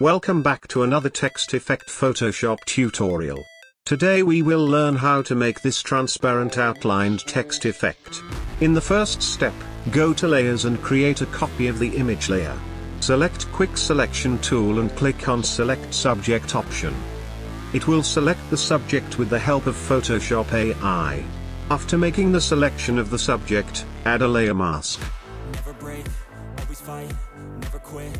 Welcome back to another text effect Photoshop tutorial. Today we will learn how to make this transparent outlined text effect. In the first step, go to layers and create a copy of the image layer. Select quick selection tool and click on select subject option. It will select the subject with the help of Photoshop AI. After making the selection of the subject, add a layer mask.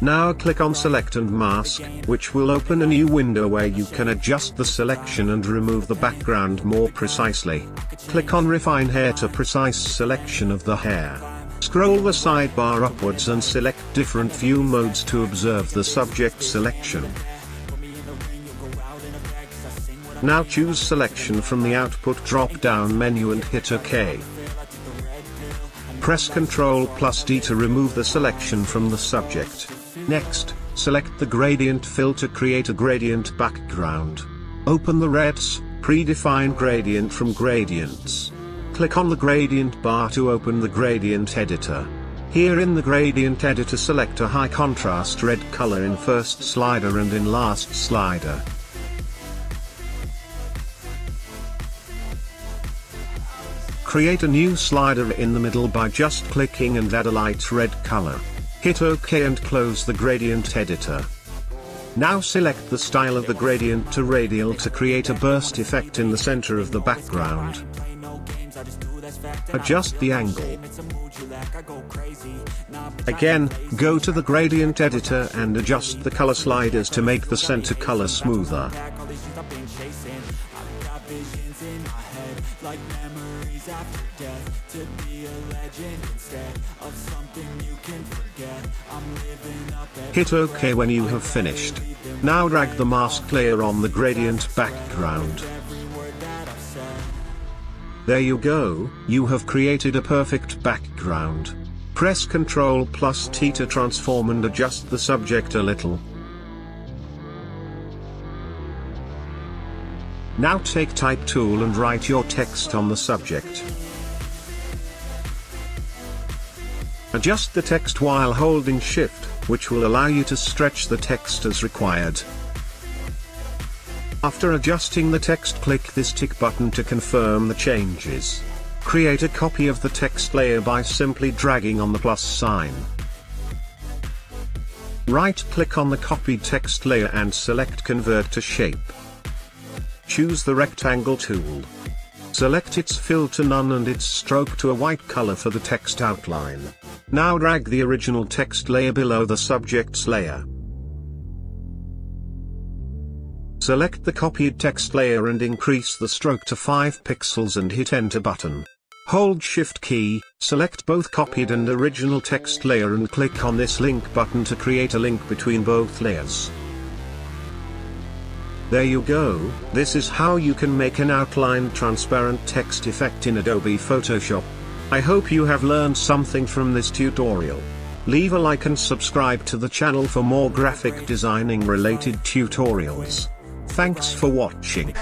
Now click on select and mask, which will open a new window where you can adjust the selection and remove the background more precisely. Click on refine hair to precise selection of the hair. Scroll the sidebar upwards and select different view modes to observe the subject selection. Now choose selection from the output drop-down menu and hit OK. Press Ctrl plus D to remove the selection from the subject. Next, select the gradient fill to create a gradient background. Open the Reds, predefined gradient from gradients. Click on the gradient bar to open the gradient editor. Here in the gradient editor select a high contrast red color in first slider and in last slider. Create a new slider in the middle by just clicking and add a light red color. Hit OK and close the gradient editor. Now select the style of the gradient to radial to create a burst effect in the center of the background. Adjust the angle. Again, go to the gradient editor and adjust the color sliders to make the center color smoother memories after death To be a legend instead of something you can forget I'm living up Hit OK when you have finished. Now drag the mask layer on the gradient background. There you go, you have created a perfect background. Press Ctrl plus T to transform and adjust the subject a little. Now take type tool and write your text on the subject. Adjust the text while holding shift, which will allow you to stretch the text as required. After adjusting the text click this tick button to confirm the changes. Create a copy of the text layer by simply dragging on the plus sign. Right click on the copied text layer and select convert to shape choose the rectangle tool. Select its fill to none and its stroke to a white color for the text outline. Now drag the original text layer below the subject's layer. Select the copied text layer and increase the stroke to 5 pixels and hit enter button. Hold shift key, select both copied and original text layer and click on this link button to create a link between both layers. There you go, this is how you can make an outline transparent text effect in Adobe Photoshop. I hope you have learned something from this tutorial. Leave a like and subscribe to the channel for more graphic designing related tutorials. Thanks for watching.